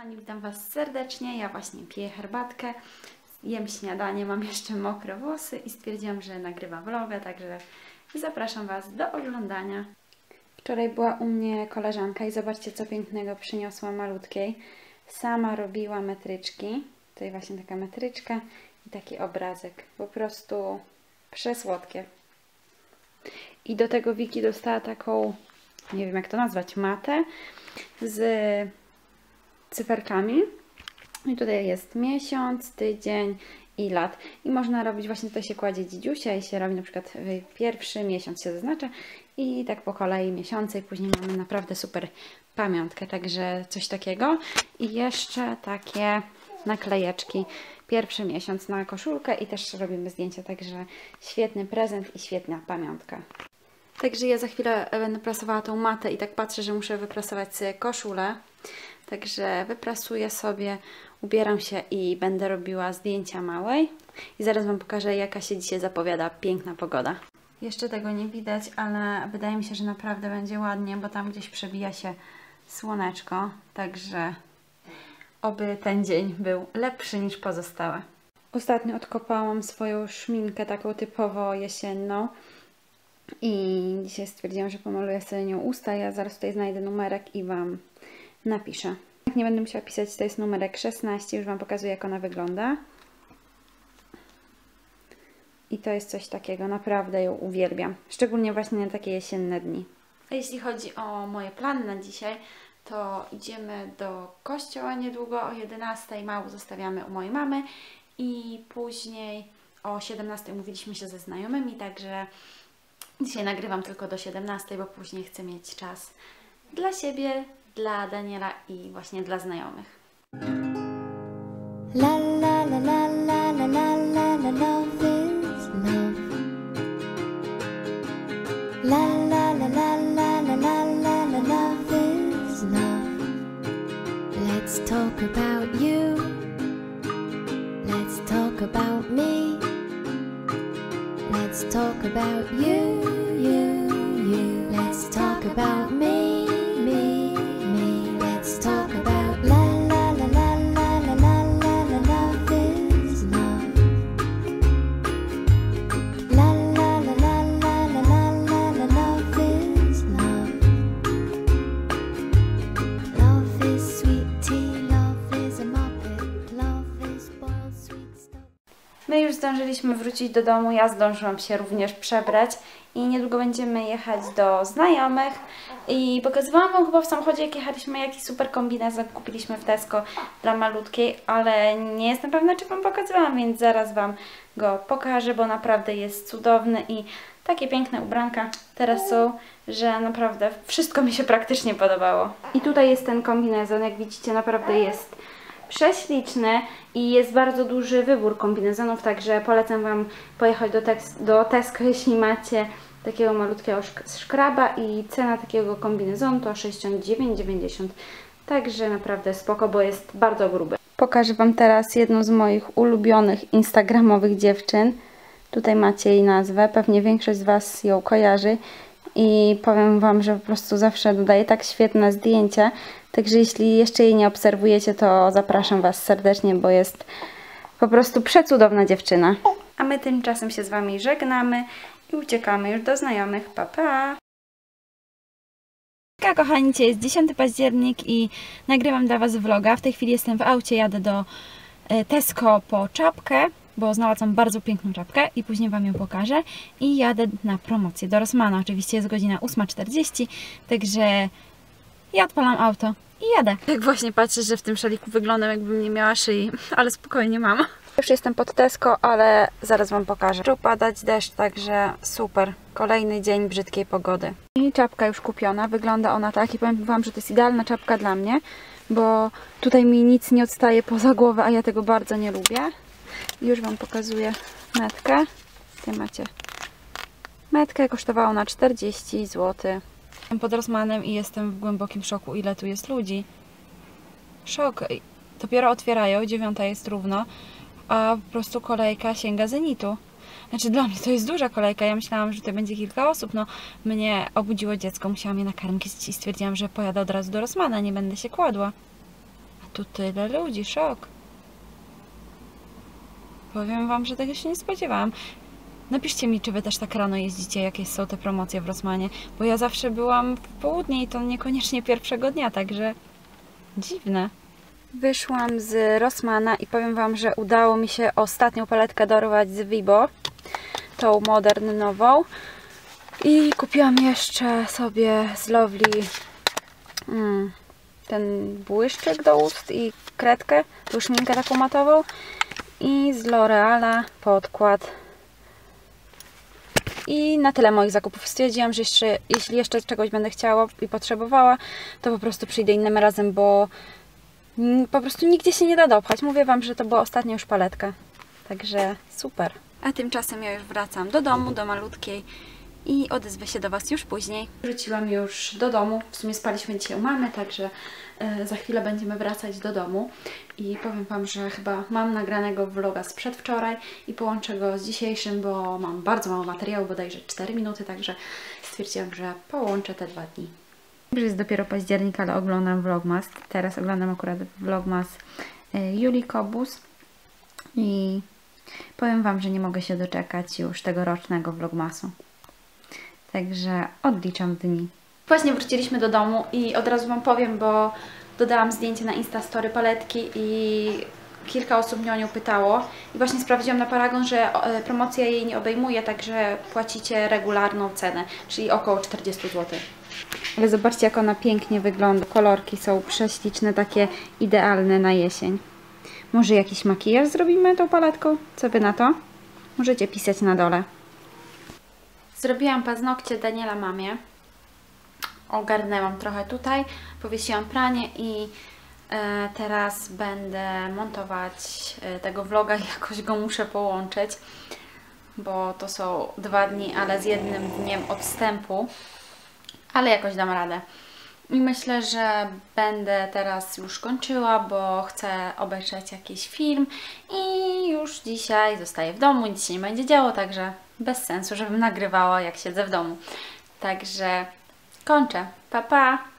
kochani, witam Was serdecznie. Ja właśnie piję herbatkę, jem śniadanie, mam jeszcze mokre włosy i stwierdziłam, że nagrywam vloga, także zapraszam Was do oglądania. Wczoraj była u mnie koleżanka i zobaczcie, co pięknego przyniosła malutkiej. Sama robiła metryczki. Tutaj właśnie taka metryczka i taki obrazek. Po prostu przesłodkie. I do tego Wiki dostała taką, nie wiem jak to nazwać, matę z cyferkami. I tutaj jest miesiąc, tydzień i lat. I można robić, właśnie tutaj się kładzie dzidziusia i się robi na przykład pierwszy miesiąc się zaznacza i tak po kolei miesiące i później mamy naprawdę super pamiątkę, także coś takiego. I jeszcze takie naklejeczki. Pierwszy miesiąc na koszulkę i też robimy zdjęcia, także świetny prezent i świetna pamiątka. Także ja za chwilę będę prasowała tą matę i tak patrzę, że muszę wyprasować sobie koszulę. Także wyprasuję sobie, ubieram się i będę robiła zdjęcia małej. I zaraz Wam pokażę, jaka się dzisiaj zapowiada piękna pogoda. Jeszcze tego nie widać, ale wydaje mi się, że naprawdę będzie ładnie, bo tam gdzieś przebija się słoneczko. Także oby ten dzień był lepszy niż pozostałe. Ostatnio odkopałam swoją szminkę taką typowo jesienną. I dzisiaj stwierdziłam, że pomaluję sobie nią usta. Ja zaraz tutaj znajdę numerek i Wam napiszę. Nie będę musiała pisać, to jest numerek 16. Już Wam pokazuję, jak ona wygląda. I to jest coś takiego, naprawdę ją uwielbiam. Szczególnie właśnie na takie jesienne dni. A jeśli chodzi o moje plany na dzisiaj, to idziemy do kościoła niedługo o 11. Mało zostawiamy u mojej mamy i później o 17 umówiliśmy się ze znajomymi, także dzisiaj nagrywam tylko do 17, bo później chcę mieć czas dla siebie, dla Daniela i właśnie dla znajomych. La la la la la la la la la love is love. La la la la la la la la la love is love. Let's talk about you. Let's talk about me. Let's talk about you, you, you. Let's talk about me, My już zdążyliśmy wrócić do domu, ja zdążyłam się również przebrać i niedługo będziemy jechać do znajomych i pokazywałam Wam chyba w samochodzie jak jechaliśmy, jaki super kombinezon kupiliśmy w Tesco dla malutkiej, ale nie jestem pewna czy Wam pokazywałam, więc zaraz Wam go pokażę, bo naprawdę jest cudowny i takie piękne ubranka teraz są, że naprawdę wszystko mi się praktycznie podobało. I tutaj jest ten kombinezon, jak widzicie naprawdę jest prześliczny i jest bardzo duży wybór kombinezonów, także polecam Wam pojechać do, tes do Tesco, jeśli macie takiego malutkiego szk szkraba i cena takiego kombinezonu to 69,90 także naprawdę spoko, bo jest bardzo gruby. Pokażę Wam teraz jedną z moich ulubionych instagramowych dziewczyn. Tutaj macie jej nazwę, pewnie większość z Was ją kojarzy i powiem Wam, że po prostu zawsze dodaje tak świetne zdjęcia. Także jeśli jeszcze jej nie obserwujecie, to zapraszam Was serdecznie, bo jest po prostu przecudowna dziewczyna. A my tymczasem się z Wami żegnamy i uciekamy już do znajomych. Pa, pa! Kochani, dzisiaj jest 10 październik i nagrywam dla Was vloga. W tej chwili jestem w aucie, jadę do e, Tesco po czapkę, bo znalazłam bardzo piękną czapkę i później Wam ją pokażę. I jadę na promocję do Rossmana. Oczywiście jest godzina 8.40, także ja odpalam auto i jadę. Tak właśnie patrzę, że w tym szaliku wyglądam jakbym nie miała szyi, ale spokojnie mam. Już jestem pod Tesco, ale zaraz Wam pokażę. Zaczął padać deszcz, także super. Kolejny dzień brzydkiej pogody. I czapka już kupiona. Wygląda ona tak i powiem Wam, że to jest idealna czapka dla mnie, bo tutaj mi nic nie odstaje poza głowę, a ja tego bardzo nie lubię. Już Wam pokazuję metkę. Tutaj macie metkę. Kosztowała ona 40 zł. Jestem pod Rosmanem i jestem w głębokim szoku, ile tu jest ludzi. Szok. Dopiero otwierają, dziewiąta jest równo, a po prostu kolejka sięga zenitu. Znaczy dla mnie to jest duża kolejka, ja myślałam, że to będzie kilka osób, no mnie obudziło dziecko, musiałam je nakarmić i stwierdziłam, że pojadę od razu do Rosmana, nie będę się kładła. A tu tyle ludzi, szok. Powiem Wam, że tego się nie spodziewałam. Napiszcie mi, czy Wy też tak rano jeździcie, jakieś są te promocje w Rosmanie, bo ja zawsze byłam w południe i to niekoniecznie pierwszego dnia, także dziwne. Wyszłam z Rossmana i powiem Wam, że udało mi się ostatnią paletkę dorwać z Vibo, tą modern nową. I kupiłam jeszcze sobie z Lovely mm, ten błyszczyk do ust i kredkę, tą szminkę taką matową. I z L'Oreala podkład. I na tyle moich zakupów. Stwierdziłam, że jeszcze, jeśli jeszcze czegoś będę chciała i potrzebowała, to po prostu przyjdę innym razem, bo po prostu nigdzie się nie da dopchać. Mówię Wam, że to była ostatnia już paletka. Także super. A tymczasem ja już wracam do domu, do malutkiej i odezwę się do Was już później. Wróciłam już do domu. W sumie spaliśmy dzisiaj u mamy, także e, za chwilę będziemy wracać do domu. I powiem Wam, że chyba mam nagranego vloga z przedwczoraj i połączę go z dzisiejszym, bo mam bardzo mało materiału, bodajże 4 minuty, także stwierdziłam, że połączę te dwa dni. Już jest dopiero październik, ale oglądam vlogmas. Teraz oglądam akurat vlogmas e, Julii Kobus i powiem Wam, że nie mogę się doczekać już tegorocznego vlogmasu. Także odliczam dni. Właśnie wróciliśmy do domu i od razu Wam powiem, bo dodałam zdjęcie na Instastory paletki i kilka osób mnie o nią pytało. I właśnie sprawdziłam na Paragon, że e, promocja jej nie obejmuje, także płacicie regularną cenę, czyli około 40 zł. Ale zobaczcie, jak ona pięknie wygląda. Kolorki są prześliczne, takie idealne na jesień. Może jakiś makijaż zrobimy tą paletką? Co Wy na to? Możecie pisać na dole. Zrobiłam paznokcie Daniela mamie. Ogarnęłam trochę tutaj, powiesiłam pranie i e, teraz będę montować e, tego vloga jakoś go muszę połączyć, bo to są dwa dni, ale z jednym dniem odstępu, ale jakoś dam radę. I myślę, że będę teraz już kończyła, bo chcę obejrzeć jakiś film i już dzisiaj zostaję w domu, nic się nie będzie działo, także bez sensu, żebym nagrywała jak siedzę w domu. Także kończę. Pa, pa!